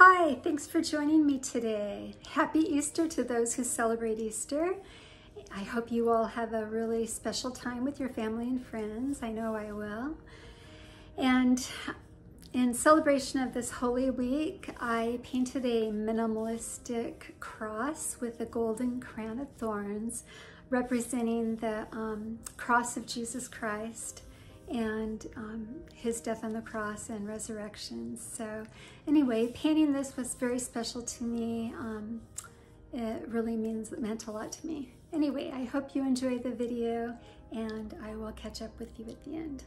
Hi, thanks for joining me today. Happy Easter to those who celebrate Easter. I hope you all have a really special time with your family and friends. I know I will. And in celebration of this Holy Week, I painted a minimalistic cross with a golden crown of thorns representing the um, cross of Jesus Christ and um, his death on the cross and resurrection. So anyway, painting this was very special to me. Um, it really means meant a lot to me. Anyway, I hope you enjoy the video and I will catch up with you at the end.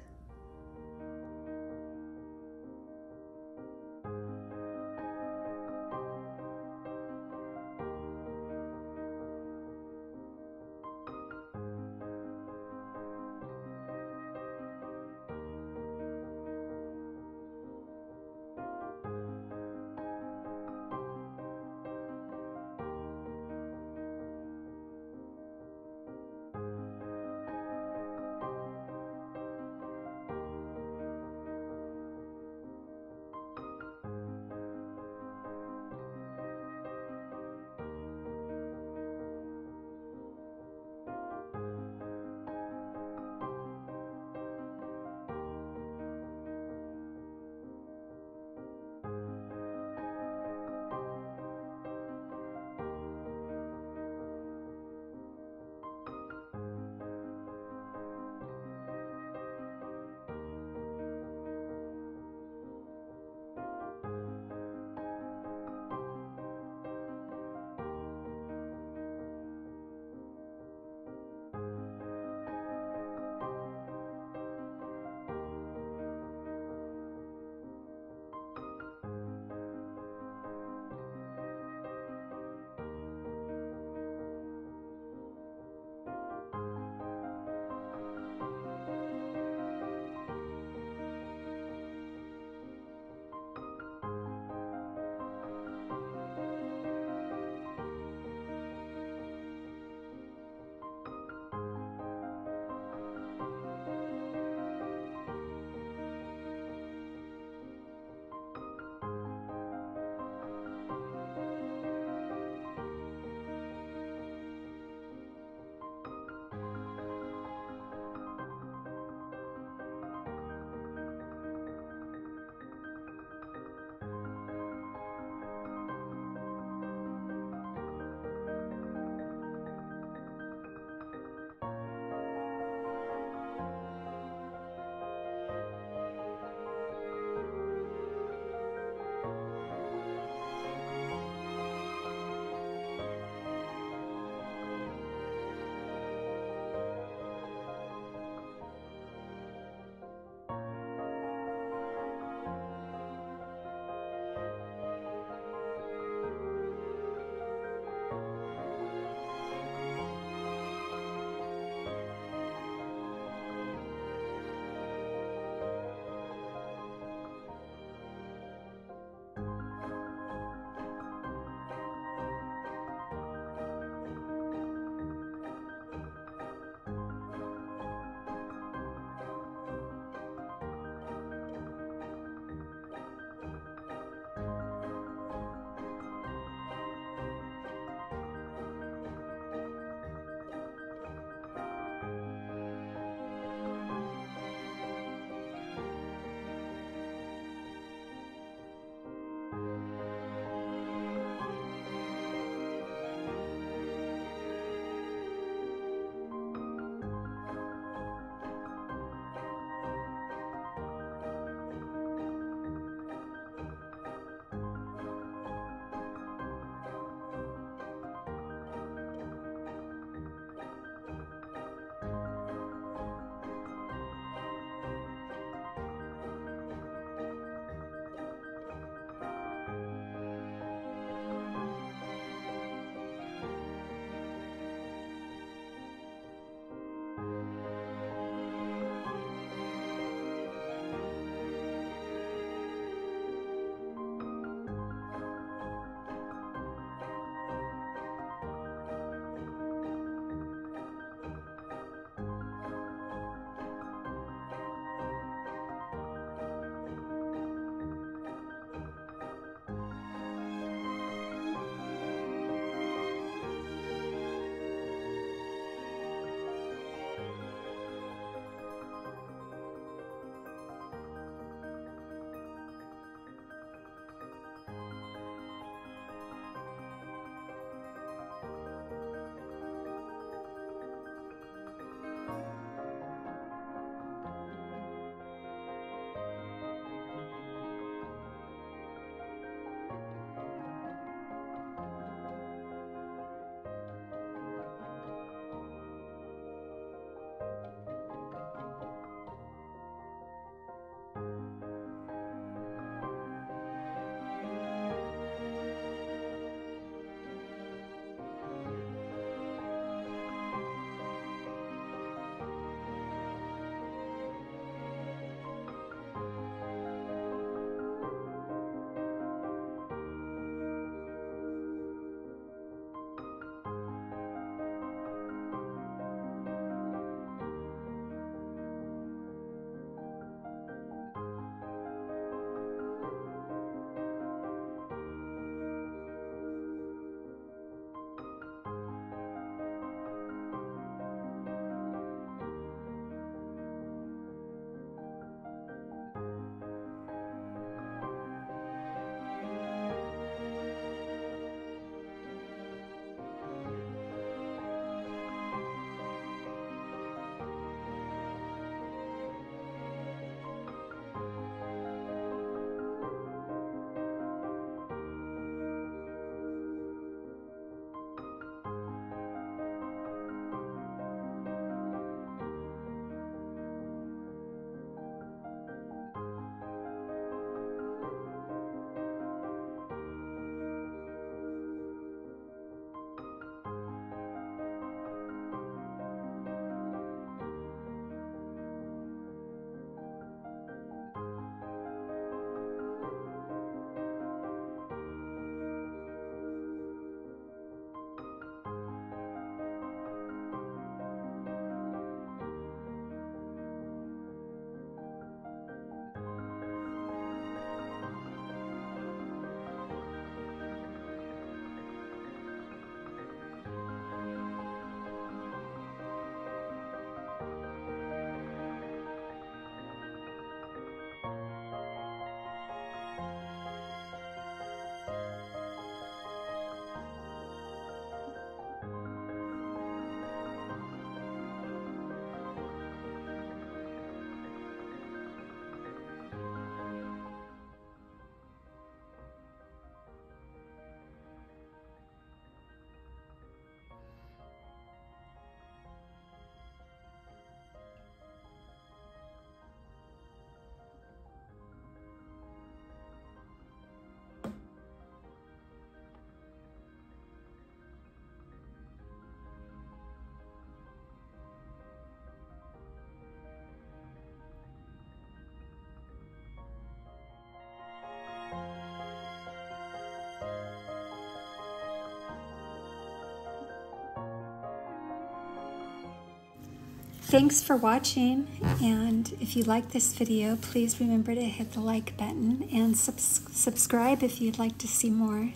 Thanks for watching, and if you like this video, please remember to hit the like button and subs subscribe if you'd like to see more.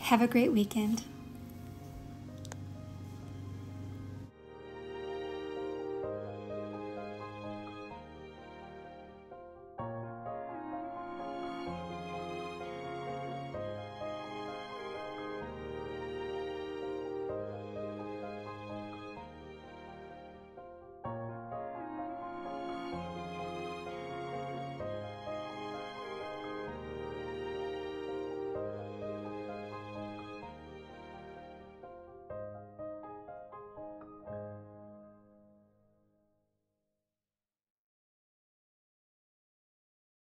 Have a great weekend.